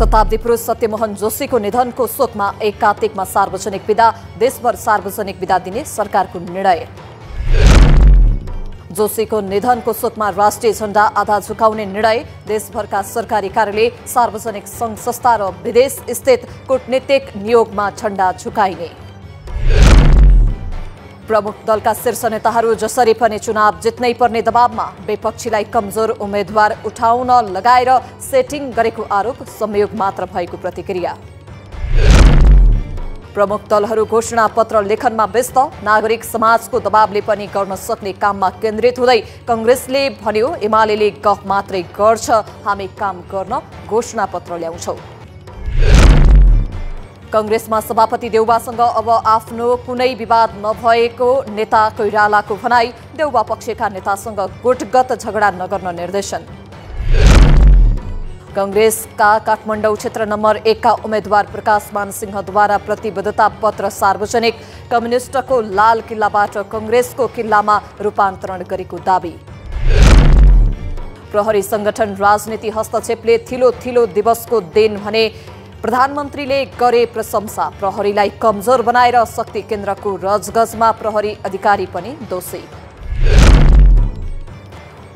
शताब्दी पुरुष सत्यमोहन जोशीको निधनको शोकमा एक कार्तिकमा सार्वजनिक विदा देशभर सार्वजनिक विदा दिने सरकारको निर्णय। जोशीको निधनको शोकमा राष्ट्रिय झण्डा आधा झुकाउने निर्णय देशभरका सरकारी कार्यालय सार्वजनिक सङ्घ संस्था र विदेश स्थित कूटनीतिक नियोगमा झण्डा झुकाइने। प्रमुख दलका शीर्ष नेताहरू जसरी पनि चुनाव जित्नै पर्ने दबावमा विपक्षीलाई कमजोर उम्मेद्वार उठाउन लगाएर सेटिङ गरेको आरोप संयोग मात्र भएको प्रतिक्रिया। प्रमुख दलहरू घोषणा पत्र लेखनमा व्यस्त नागरिक समाजको दबावले पनि गर्न सक्ने काममा केन्द्रित हुँदै कङ्ग्रेसले भन्यो एमाले गफ मात्रै गर्छ। हामी काम गर्न घोषणा पत्र ल्याउँछौ। कङ्ग्रेसमा सभापति देउबासँग अब आफ्नो कुनै विवाद नभएको नेता कोइरालाको भनाई देउबा पक्षका नेतासँग गुटगत झगडा नगर्न निर्देशन। कङ्ग्रेसका काठमाडौँ क्षेत्र नम्बर एकका उम्मेद्वार प्रकाशमान सिंहद्वारा प्रतिबद्धता पत्र सार्वजनिक कम्युनिष्टको लाल किल्लाबाट कङ्ग्रेसको किल्लामा रूपान्तरण गरेको दावी। प्रहरी संगठन राजनीति हस्तक्षेपले थिलो थिलो दिवसको दिन भने प्रधानमन्त्रीले गरे प्रशंसा। प्रहरीलाई कमजोर बनाएर शक्ति केन्द्रको रजगजमा प्रहरी अधिकारी पनि दोषी।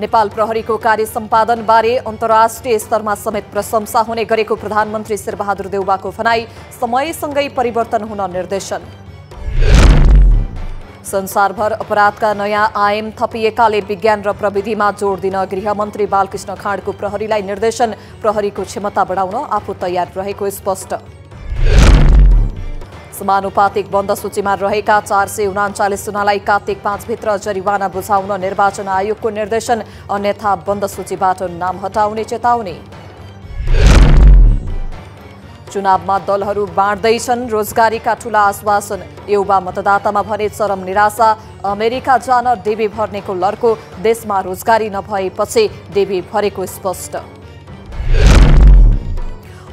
नेपाल प्रहरीको कार्य सम्पादनबारे अन्तर्राष्ट्रिय स्तरमा समेत प्रशंसा हुने गरेको प्रधानमन्त्री शेरबहादुर देउबाको भनाई समयसँगै परिवर्तन हुन निर्देशन। संसारभर अपराधका नयाँ आयाम थपिएकाले विज्ञान र प्रविधिमा जोड दिन गृहमन्त्री बालकृष्ण खाँडको प्रहरीलाई निर्देशन प्रहरीको क्षमता बढाउन आफू तयार रहेको स्पष्ट समानुपातिक बन्द सूचीमा रहेका चार सय उनाचालिस जनालाई कार्तिक पाँचभित्र जरिवाना बुझाउन निर्वाचन आयोगको निर्देशन अन्यथा बन्द सूचीबाट नाम हटाउने चेतावनी चुनावमा दलहरू बाँड्दैछन्। रोजगारीका ठूला आश्वासन। युवा मतदातामा भने चरम निराशा। अमेरिका जान डेबी भर्नेको लर्को देशमा रोजगारी नभएपछि डेबी भरेको स्पष्ट।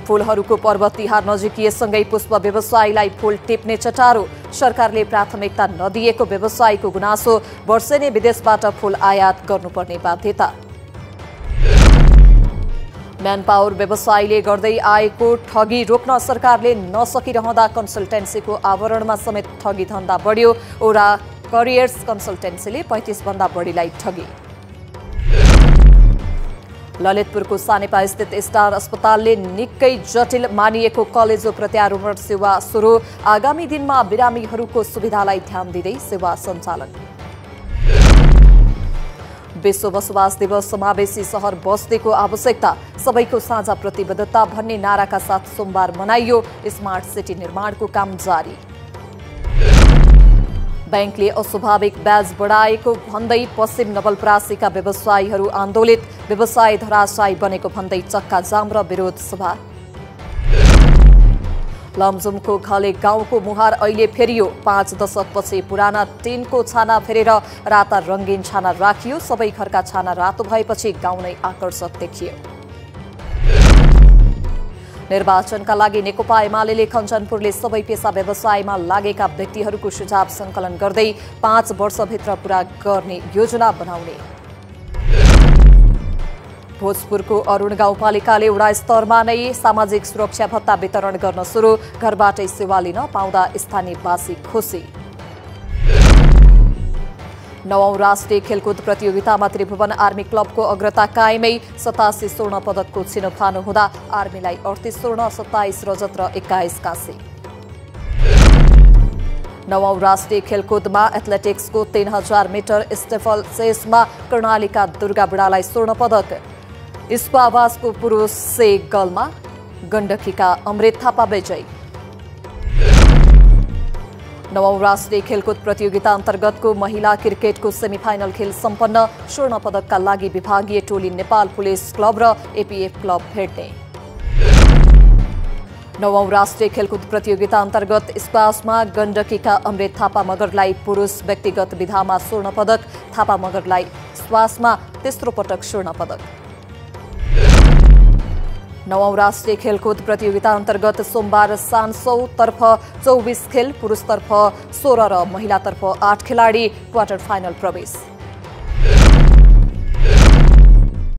फूलहरूको पर्व तिहार नजिकिएसँगै पुष्प व्यवसायीलाई फूल टिप्ने चटारो। सरकारले प्राथमिकता नदिएको व्यवसायीको गुनासो। वर्षेनी विदेशबाट फूल आयात गर्नुपर्ने बाध्यता। म्यान पावर व्यवसायीले गर्दै आएको ठगी रोक्न सरकारले नसकिरहँदा कन्सल्टेन्सीको आवरणमा समेत ठगी धन्दा बढ्यो। ओरा करियर्स कन्सल्टेन्सीले पैँतिसभन्दा बढीलाई ठगी। ललितपुरको सानेपा स्थित स्टार अस्पतालले निकै जटिल मानिएको कलेजो प्रत्यारोपण सेवा सुरु। आगामी दिनमा बिरामीहरूको सुविधालाई ध्यान दिँदै सेवा सञ्चालन। विश्व बसोबास दिवस समावेशी सहर बस्तीको आवश्यकता। सबैको साझा प्रतिबद्धता भन्ने नाराका साथ सोमबार मनाइयो। स्मार्ट सिटी निर्माणको काम जारी। ब्याङ्कले अस्वाभाविक ब्याज बढाएको भन्दै पश्चिम नवलपरासीका व्यवसायीहरू आन्दोलित। व्यवसाय धराशायी बनेको भन्दै चक्का जाम र विरोध सभा। लमजुमको घले गाउँको मुहार अहिले फेरियो। पाँच दशकपछि पुराना टिनको छाना फेरेर राता रङ्गीन छाना राखियो। सबै घरका छाना रातो भएपछि गाउँ नै आकर्षक देखियो। निर्वाचनका लागि नेकपा एमाले कञ्चनपुरले सबै पेसा व्यवसायमा लागेका व्यक्तिहरूको सुझाव सङ्कलन गर्दै पाँच वर्षभित्र पूरा गर्ने योजना बनाउने। भोजपुरको अरूण गाउँपालिकाले वडा स्तरमा नै सामाजिक सुरक्षा भत्ता वितरण गर्न सुरु घरबाटै सेवा लिन पाउँदा स्थानीयवासी खुसी। नवौं राष्ट्रिय खेलकुद प्रतियोगितामा त्रिभुवन आर्मी क्लबको अग्रता कायमै सतासी स्वर्ण पदकको छिनोफानो हुँदा आर्मीलाई अडतिस स्वर्ण सत्ताइस रजत र एक्काइस काँसी। नवौं राष्ट्रिय खेलकुदमा एथलेटिक्सको तीन हजार मिटर स्टेफल चेसमा कर्णालीका दुर्गा बुढालाई स्वर्ण पदक। इस्को आवाजको पुरुष से गलमा गण्डकीका अमृत थापा विजयी। नवौं राष्ट्रिय खेलकुद प्रतियोगिता अन्तर्गतको महिला क्रिकेटको सेमिफाइनल खेल सम्पन्न स्वर्ण पदकका लागि विभागीय टोली नेपाल पुलिस क्लब र एपिएफ क्लब भेट्ने। नवौं राष्ट्रिय खेलकुद प्रतियोगिता अन्तर्गत स्क्वासमा गण्डकीका अमृत थापा मगरलाई पुरुष व्यक्तिगत विधामा स्वर्ण पदक थापा मगरलाई स्वासमा तेस्रो पटक स्वर्ण पदक। नवौं राष्ट्रिय खेलकुद प्रतियोगिता अन्तर्गत सोमबार सानसौतर्फ चौबिस खेल पुरुषतर्फ सोह्र र महिलातर्फ आठ खेलाडी क्वार्टर फाइनल प्रवेश।